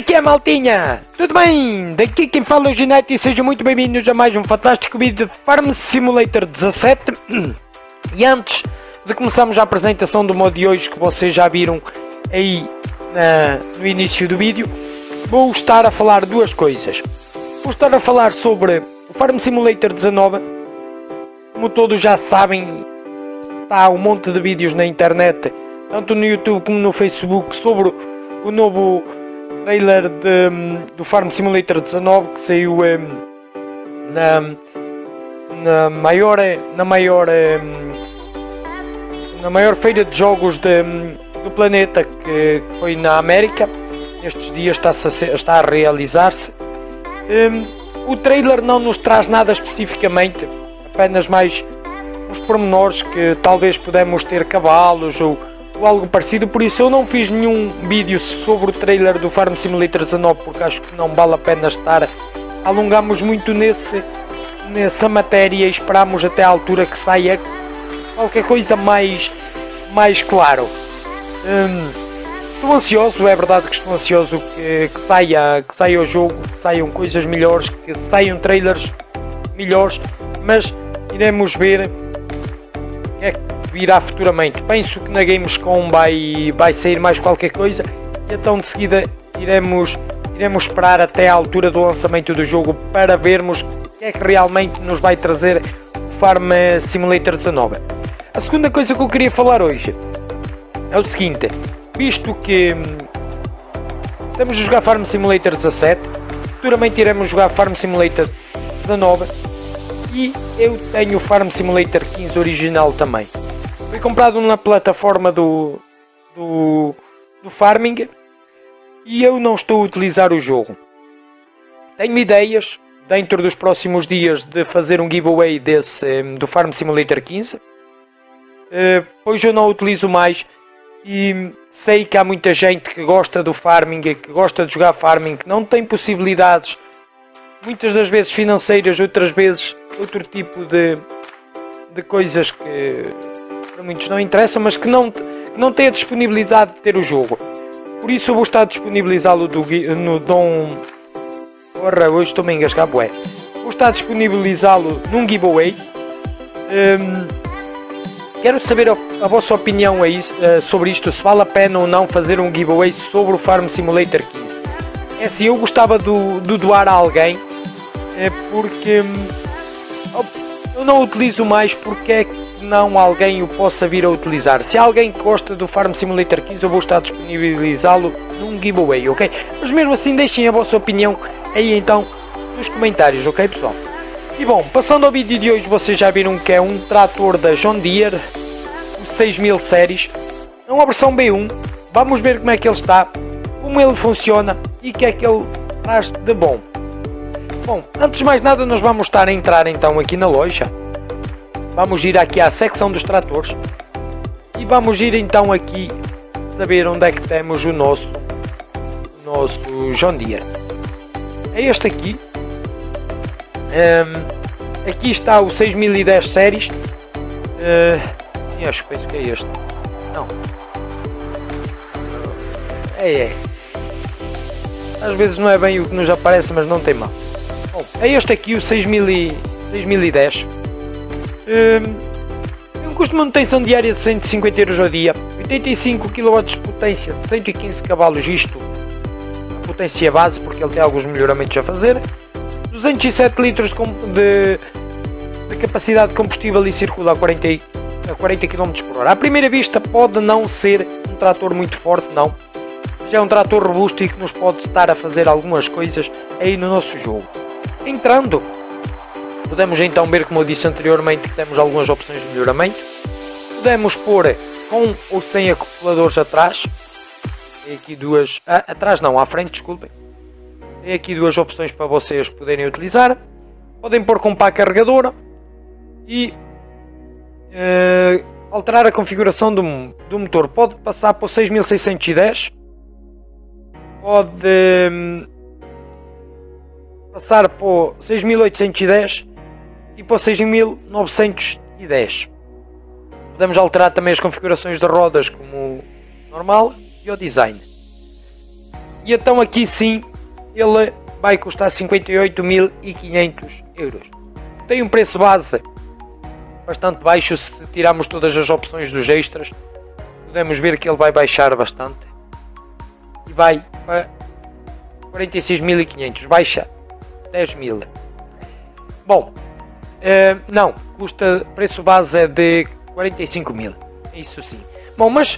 É que é, maltinha? Tudo bem? Daqui quem fala é o Ginete e sejam muito bem-vindos a mais um fantástico vídeo de Farm Simulator 17. E antes de começarmos a apresentação do modo de hoje que vocês já viram aí na- no início do vídeo, vou estar a falar duas coisas. Vou estar a falar sobre o Farm Simulator 19. Como todos já sabem, está um monte de vídeos na internet, tanto no YouTube como no Facebook, sobre o novo trailer de- do Farm Simulator 19 que saiu em, na, na maior na maior em, na maior feira de jogos de- do planeta que foi na América. Estes dias está a, está a realizar-se. Em, o trailer não nos traz nada especificamente apenas mais uns pormenores que talvez pudemos ter cavalos ou, ou algo parecido, por isso eu não fiz nenhum vídeo sobre o trailer do Farm Simulator 19 porque acho que não vale a pena estar alongamos muito nesse, nessa matéria e esperamos até a altura que saia qualquer coisa mais, mais claro. Hum, estou ansioso, é verdade que estou ansioso que, que saia, que saia o jogo, que saiam coisas melhores, que saiam trailers melhores, mas iremos ver o que é que virá futuramente. Penso que na Gamescom vai, vai sair mais qualquer coisa então de seguida iremos, iremos esperar até a altura do lançamento do jogo para vermos o que é que realmente nos vai trazer Farm Simulator 19. A segunda coisa que eu queria falar hoje é o seguinte, visto que hum, estamos a jogar Farm Simulator 17, futuramente iremos jogar Farm Simulator 19 e eu tenho o Farm Simulator 15 original também. Foi comprado na plataforma do, do, do Farming e eu não estou a utilizar o jogo. Tenho ideias dentro dos próximos dias de fazer um giveaway desse, em, do Farm Simulator 15. Eh, pois eu não o utilizo mais e sei que há muita gente que gosta do farming, que gosta de jogar farming, que não tem possibilidades, muitas das vezes financeiras, outras vezes outro tipo de, de coisas que para muitos não interessam, mas que não, que não têm a disponibilidade de ter o jogo. Por isso eu vou estar a disponibilizá-lo no Dom. Porra, hoje estou-me a engasgar, bué. Vou estar a disponibilizá-lo num giveaway. Hum, Quero saber a, a vossa opinião a isso- eh, sobre isto, se vale a pena ou não fazer um giveaway sobre o Farm Simulator 15. É assim, eu gostava do doar a alguém, é porque op- eu não utilizo mais porque é não alguém o possa vir a utilizar. Se alguém gosta do Farm Simulator 15, eu vou estar disponibilizá-lo num giveaway, ok? Mas mesmo assim, deixem a vossa opinião aí então nos comentários, ok pessoal? E bom, passando ao vídeo de hoje, vocês já viram que é um trator da John Deere, o 6000 séries, é uma versão B1. Vamos ver como é que ele está, como ele funciona e o que é que ele traz de bom. Bom, antes de mais nada, nós vamos estar a entrar então aqui na loja. Vamos ir aqui à secção dos tratores e vamos ir então aqui saber onde é que temos o nosso, o nosso John Deere. É este aqui, Ehm, aqui está o 6010 séries. Uh, acho que penso que é este. Não. É, é. Às vezes não é bem o que nos aparece, mas não tem mal. Bom, é este aqui, o 6000 e- 6010. Um custo de manutenção diária de 150 euros ao dia. 85 kW de potência de 115 cavalos, isto a potência base, porque ele tem alguns melhoramentos a fazer. 207 litros de, de, de capacidade de combustível e circula a 40, a 40 km por hora. À primeira vista pode não ser um trator muito forte, não. Já é um trator robusto e que nos pode estar a fazer algumas coisas aí no nosso jogo. Entrando, podemos então ver, como eu disse anteriormente, que temos algumas opções de melhoramento. Podemos pôr com ou sem acopladores atrás. Tem aqui duas. Ah, atrás não, à frente, desculpem. Tem aqui duas opções para vocês poderem utilizar. Podem pôr com pá carregadora e uh, alterar a configuração do, do motor. Pode passar para o 6610, pode um, passar o 6810 e para o 6910. Podemos alterar também as configurações de rodas como normal e o design. E então aqui sim ele vai custar 58.500 euros. Tem um preço base bastante baixo se tirarmos todas as opções dos extras. Podemos ver que ele vai baixar bastante e vai para 46.500, baixa 10.000. Bom, uh, não, custa preço base é de 45 mil. Isso sim. Bom, mas.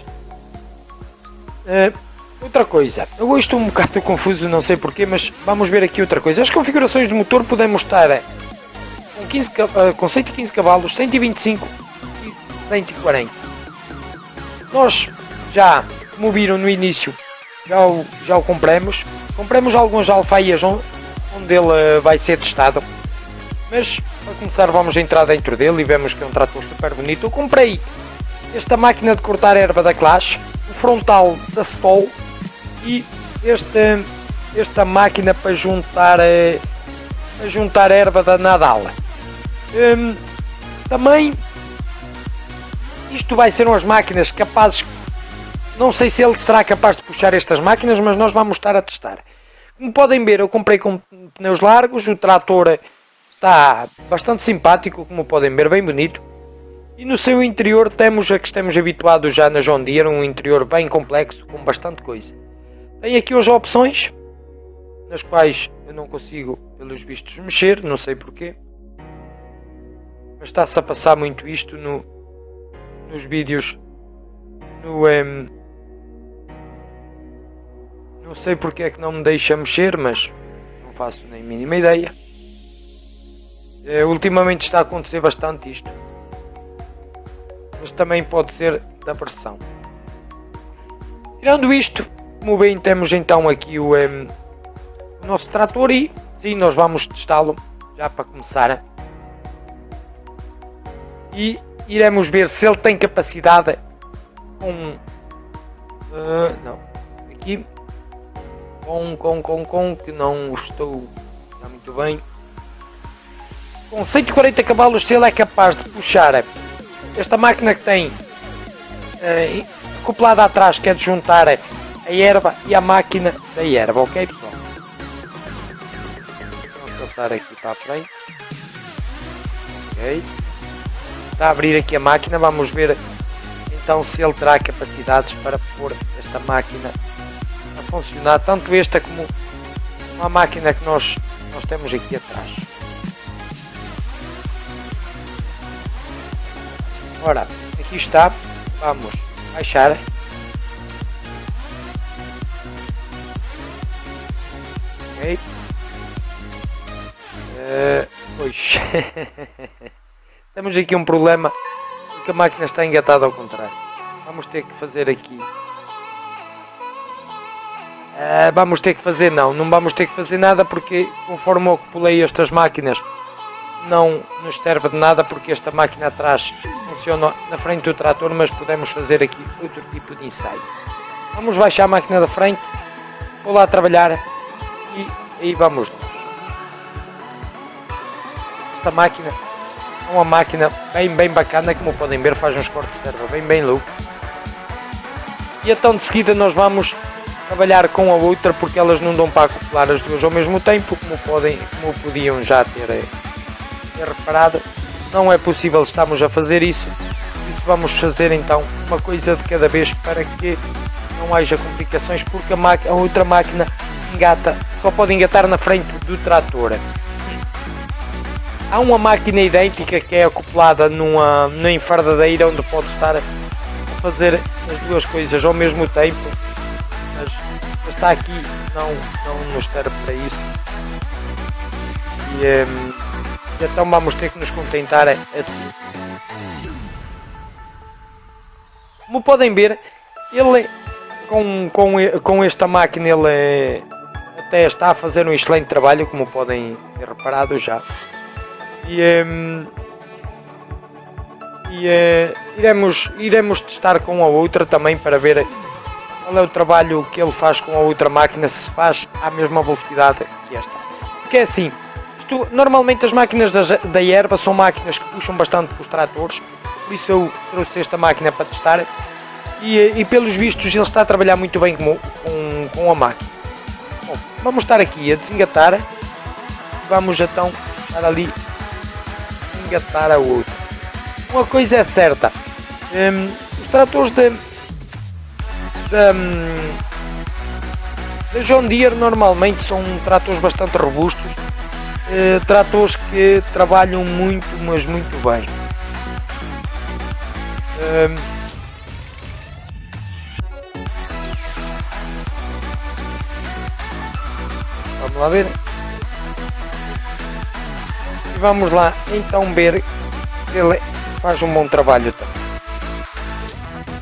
Uh, outra coisa. Eu hoje estou um bocado confuso, não sei porquê, mas vamos ver aqui outra coisa. As configurações do motor podemos estar eh, com, 15, uh, eh, com 115 cavalos, 125 e 140. Nós já, como viram no início, já o, já o compramos. Compramos alguns alfaias onde ele vai ser testado. Mas para começar vamos entrar dentro dele e vemos que é um trator super bonito. Eu comprei esta máquina de cortar erva da Clash, o frontal da Stoll e este, esta máquina para juntar, eh, para juntar erva da Nadal. Hum, também isto vai ser umas máquinas capazes não sei se ele será capaz de puxar estas máquinas, mas nós vamos estar a testar. Como podem ver, eu comprei com pneus largos, o trator Está bastante simpático, como podem ver, bem bonito. E no seu interior temos a que estamos habituados já na John Deere, um interior bem complexo, com bastante coisa. Tem aqui as opções, nas quais eu não consigo, pelos vistos, mexer, não sei porquê. Mas está-se a passar muito isto no, nos vídeos. No, um, não sei porque é que não me deixa mexer, mas não faço nem mínima ideia. É, ultimamente está a acontecer bastante isto. Mas também pode ser da pressão. Tirando isto, como bem temos então aqui o, um, o nosso trator e sim, nós vamos testá-lo já para começar. E iremos ver se ele tem capacidade com... Uh, não, aqui com, com, com, com, que não estou muito bem com 140 cavalos, se ele é capaz de puxar esta máquina que tem uh, acoplada atrás, que é de juntar a erva e a máquina da erva, ok pessoal? Vamos passar aqui para a frente. Ok. Está a abrir aqui a máquina, vamos ver então se ele terá capacidades para pôr esta máquina a funcionar, tanto esta como uma máquina que nós, nós temos aqui atrás. Ora, aqui está. Vamos baixar. Ok. Uh, pois. Temos aqui um problema. Porque a máquina está engatada ao contrário. Vamos ter que fazer aqui. Uh, vamos ter que fazer não, não vamos ter que fazer nada porque conforme eu pulei estas máquinas não nos serve de nada porque esta máquina atrás funciona na frente do trator, mas podemos fazer aqui outro tipo de ensaio. Vamos baixar a máquina da frente, vou lá trabalhar e aí vamos. Esta máquina é uma máquina bem, bem bacana, como podem ver, faz uns cortes de erva bem, bem louco. E então de seguida nós vamos trabalhar com a outra porque elas não dão para acoplar as duas ao mesmo tempo, como, podem, como podiam já ter, ter reparado não é possível estarmos a fazer isso, isso vamos fazer então uma coisa de cada vez para que não haja complicações, porque a, a outra máquina engata, só pode engatar na frente do trator. há uma máquina idêntica que é acoplada numa, numa enfardadeira onde pode estar a fazer as duas coisas ao mesmo tempo, mas, está aqui, não, não nos serve para isso. E, um, então vamos ter que nos contentar assim. Como podem ver, ele com, com, com esta máquina ele até está a fazer um excelente trabalho, como podem ter reparado já. E, um, e uh, iremos, iremos testar com a outra também para ver qual é o trabalho que ele faz com a outra máquina, se faz à mesma velocidade que esta. Porque é assim, isto, normalmente as máquinas da, da erva são máquinas que puxam bastante os tratores, por isso eu trouxe esta máquina para testar e, e pelos vistos ele está a trabalhar muito bem com, com, com a máquina. Bom, vamos estar aqui a desengatar, vamos então estar ali engatar a outra. Uma coisa é certa, um, os tratores de, da, da John Deere normalmente são tratores bastante robustos, uh, tratores que trabalham muito, mas muito bem. Um, Vamos lá ver. E vamos lá então ver se ele faz um bom trabalho também.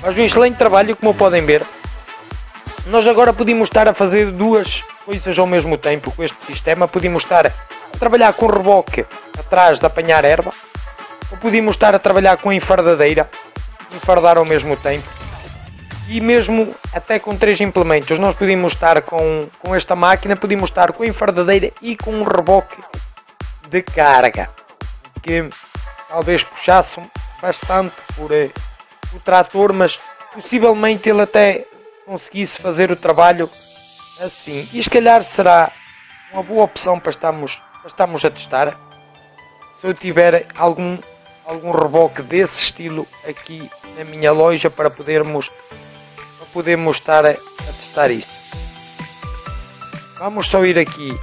Faz um excelente trabalho, como podem ver. Nós agora podemos estar a fazer duas coisas ao mesmo tempo com este sistema. Podemos estar trabalhar com reboque atrás de apanhar erva. Ou podemos estar a trabalhar com enfardadeira, enfardar ao mesmo tempo e mesmo até com três implementos nós podíamos estar com, com esta máquina, podíamos estar com a enfardadeira e com um reboque de carga que talvez puxasse bastante por uh, o trator, mas possivelmente ele até conseguisse fazer o trabalho assim. E se calhar será uma boa opção para estarmos, para estarmos a testar. Se eu tiver algum, algum reboque desse estilo aqui na minha loja para podermos podemos estar a, testar isto. Vamos só ir aqui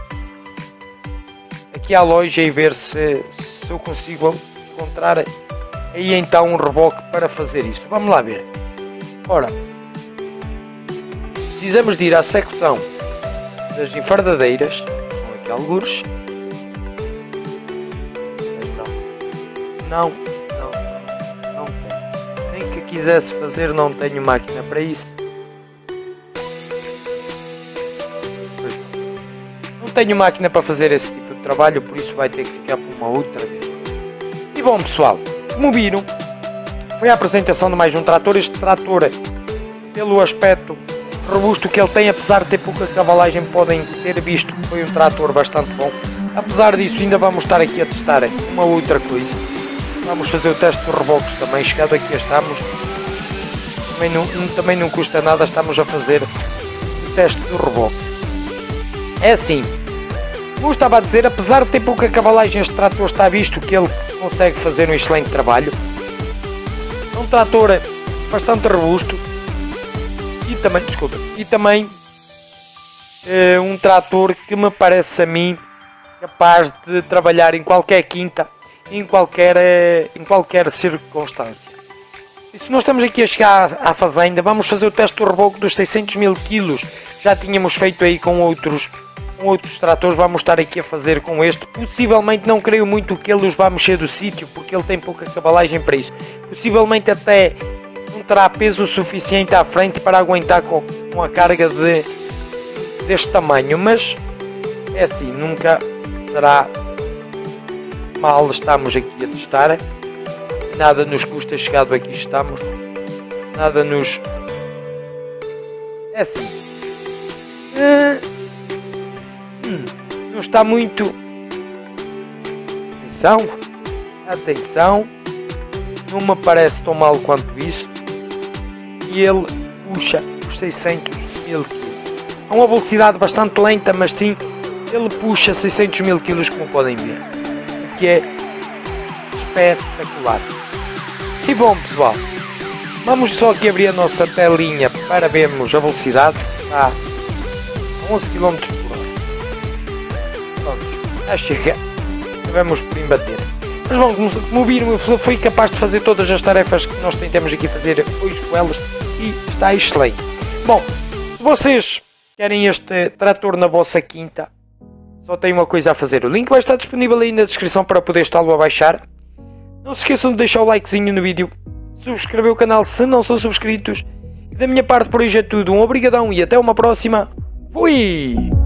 aqui à loja e ver se, se eu consigo encontrar aí então um reboque para fazer isto. Vamos lá ver. Ora, precisamos de ir à secção das enfardadeiras, com aqui algures. Não, não, não, não tenho. Nem que quisesse fazer, não tenho máquina para isso. tenho máquina para fazer esse tipo de trabalho, por isso vai ter que ficar por uma outra vez. E bom pessoal, como viram, foi a apresentação de mais um trator. Este trator, pelo aspecto robusto que ele tem, apesar de ter pouca cavalagem, podem ter visto que foi um trator bastante bom. Apesar disso, ainda vamos estar aqui a testar uma outra coisa. Vamos fazer o teste dos reboques também, chegado aqui estamos. Também não, também não custa nada, estamos a fazer o teste do reboque. É assim, como estava a dizer, apesar de ter pouca cavalagem, este trator está visto que ele consegue fazer um excelente trabalho. É um trator bastante robusto e também, desculpa, e também é um trator que me parece a mim capaz de trabalhar em qualquer quinta, em qualquer, eh, em qualquer circunstância. E se nós estamos aqui a chegar à fazenda, vamos fazer o teste do reboque dos 600 mil quilos. Já tínhamos feito aí com outros com outros tratores vamos estar aqui a fazer com este. Possivelmente não creio muito que ele os vá mexer do sítio, porque ele tem pouca cabalagem para isso. Possivelmente até não terá peso suficiente à frente para aguentar com, com a carga de, deste tamanho, mas é assim, nunca será mal estamos aqui a testar. Nada nos custa chegado aqui estamos. Nada nos... É assim. Uh não está muito. Atenção, atenção, não me parece tão mal quanto isso. E ele puxa os 600 mil quilos. A uma velocidade bastante lenta, mas sim, ele puxa 600 mil quilos, como podem ver. Que é espetacular. E bom, pessoal, vamos só aqui abrir a nossa telinha para vermos a velocidade. Está a 11 km por já chega acabamos por embater. Mas bom, como viram, eu fui capaz de fazer todas as tarefas que nós tentamos aqui fazer hoje com elas e está excelente. Bom, se vocês querem este trator na vossa quinta, só tem uma coisa a fazer. O link vai estar disponível aí na descrição para poder está-lo a baixar. Não se esqueçam de deixar o likezinho no vídeo, subscrever o canal se não são subscritos. E da minha parte por hoje é tudo. Um obrigadão e até uma próxima. Fui!